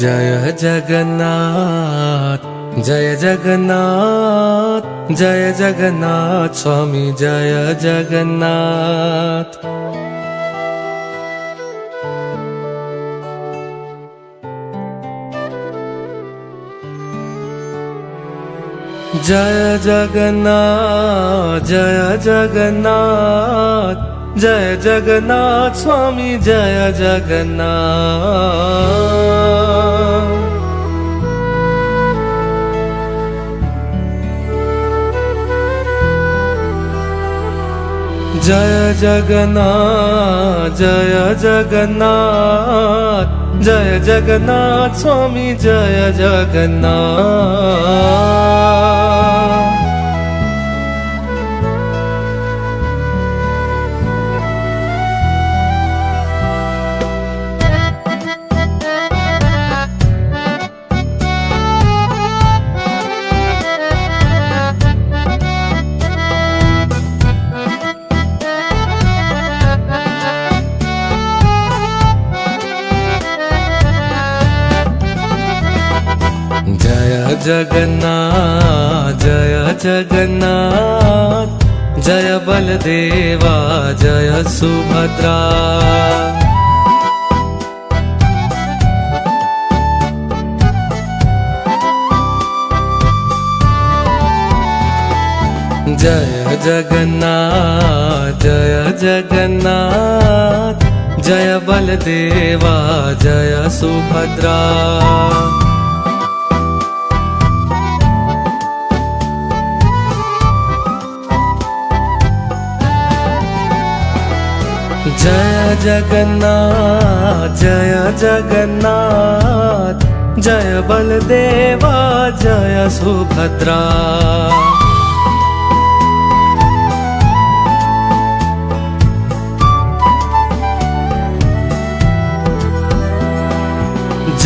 जय जगन्नाथ जय जगन्नाथ जय जगन्नाथ स्वामी जय जगन्नाथ। जय जगन्नाथ जय जगन्नाथ जय जगन्नाथ स्वामी जय जगन्नाथ जय जगन्नाथ जय जगन्नाथ जय जगन्नाथ स्वामी जय जगन्नाथ। जगन्नाथ, जय जगन्नाथ, जय बलदेवा, जय सुभद्रा। जय जगन्नाथ जय जगन्नाथ, जय बलदेवा, जय सुभद्रा। जय जगन्नाथ जय जगन्नाथ जय बलदेवा जय सुभद्रा।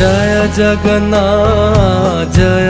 जय जगन्नाथ जय